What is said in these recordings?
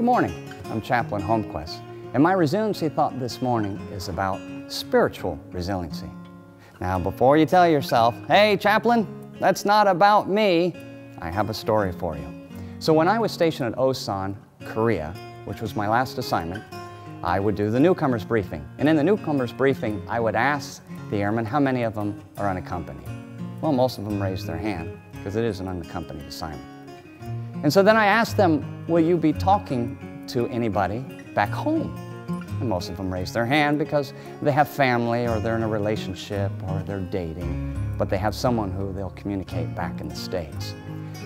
morning. I'm Chaplain Holmquist, and my resiliency thought this morning is about spiritual resiliency. Now, before you tell yourself, hey, Chaplain, that's not about me, I have a story for you. So when I was stationed at Osan, Korea, which was my last assignment, I would do the newcomers briefing. And in the newcomers briefing, I would ask the airmen how many of them are unaccompanied. Well, most of them raised their hand because it is an unaccompanied assignment. And so then I asked them, will you be talking to anybody back home? And most of them raised their hand because they have family or they're in a relationship or they're dating, but they have someone who they'll communicate back in the States.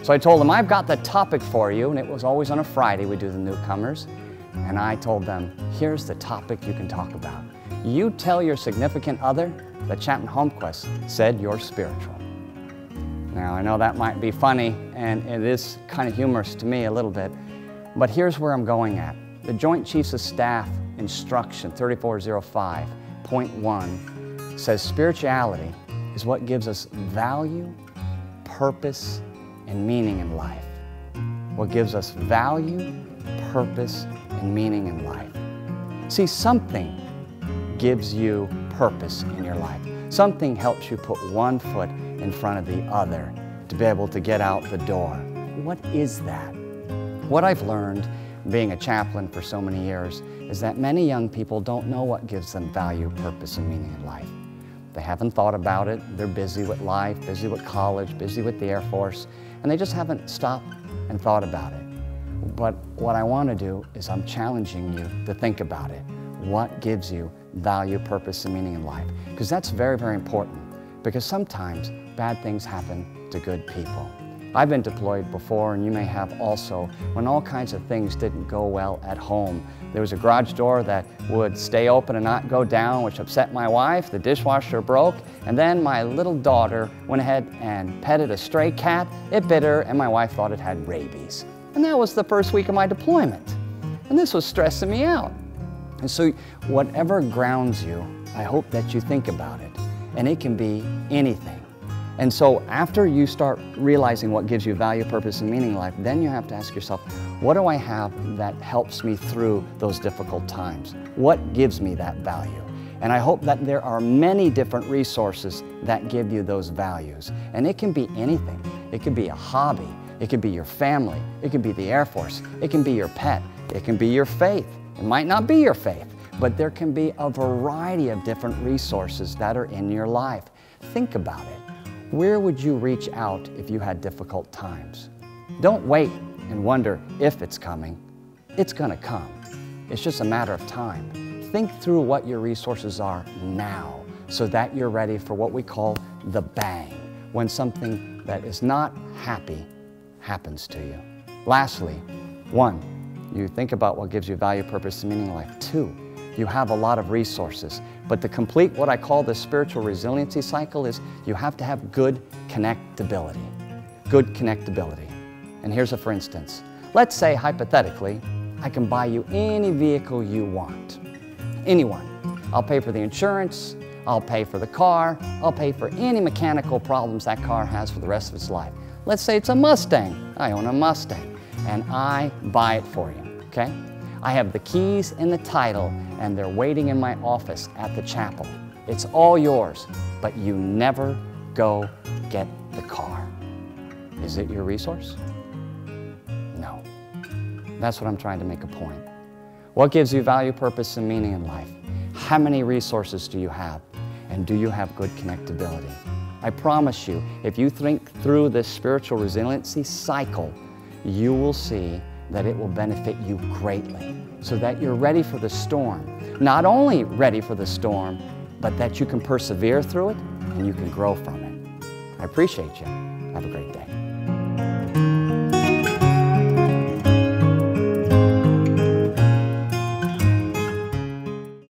So I told them, I've got the topic for you, and it was always on a Friday we do the newcomers. And I told them, here's the topic you can talk about. You tell your significant other that Chaplain Holmquist said you're spiritual. Now, I know that might be funny, and it is kind of humorous to me a little bit, but here's where I'm going at. The Joint Chiefs of Staff Instruction 3405.1 says spirituality is what gives us value, purpose, and meaning in life. What gives us value, purpose, and meaning in life. See, something gives you purpose in your life. Something helps you put one foot in front of the other to be able to get out the door. What is that? What I've learned being a chaplain for so many years is that many young people don't know what gives them value, purpose, and meaning in life. They haven't thought about it. They're busy with life, busy with college, busy with the Air Force, and they just haven't stopped and thought about it. But what I want to do is I'm challenging you to think about it. What gives you value, purpose, and meaning in life? Because that's very, very important. Because sometimes bad things happen to good people. I've been deployed before, and you may have also, when all kinds of things didn't go well at home. There was a garage door that would stay open and not go down, which upset my wife. The dishwasher broke, and then my little daughter went ahead and petted a stray cat. It bit her, and my wife thought it had rabies. And that was the first week of my deployment. And this was stressing me out. And so, whatever grounds you, I hope that you think about it. And it can be anything. And so, after you start realizing what gives you value, purpose, and meaning in life, then you have to ask yourself, what do I have that helps me through those difficult times? What gives me that value? And I hope that there are many different resources that give you those values. And it can be anything. It could be a hobby, it could be your family. It could be the Air Force. It can be your pet. It can be your faith. It might not be your faith, but there can be a variety of different resources that are in your life. Think about it. Where would you reach out if you had difficult times? Don't wait and wonder if it's coming. It's going to come. It's just a matter of time. Think through what your resources are now so that you're ready for what we call the bang, when something that is not happy happens to you. Lastly, one, you think about what gives you value, purpose, and meaning in life. Two, you have a lot of resources. But to complete what I call the spiritual resiliency cycle is you have to have good connectability. Good connectability. And here's a for instance. Let's say, hypothetically, I can buy you any vehicle you want. Anyone. I'll pay for the insurance, I'll pay for the car, I'll pay for any mechanical problems that car has for the rest of its life. Let's say it's a Mustang. I own a Mustang and I buy it for you, okay? I have the keys and the title and they're waiting in my office at the chapel. It's all yours, but you never go get the car. Is it your resource? No. That's what I'm trying to make a point. What gives you value, purpose, and meaning in life? How many resources do you have? And do you have good connectability? I promise you, if you think through this spiritual resiliency cycle, you will see that it will benefit you greatly so that you're ready for the storm. Not only ready for the storm, but that you can persevere through it and you can grow from it. I appreciate you. Have a great day.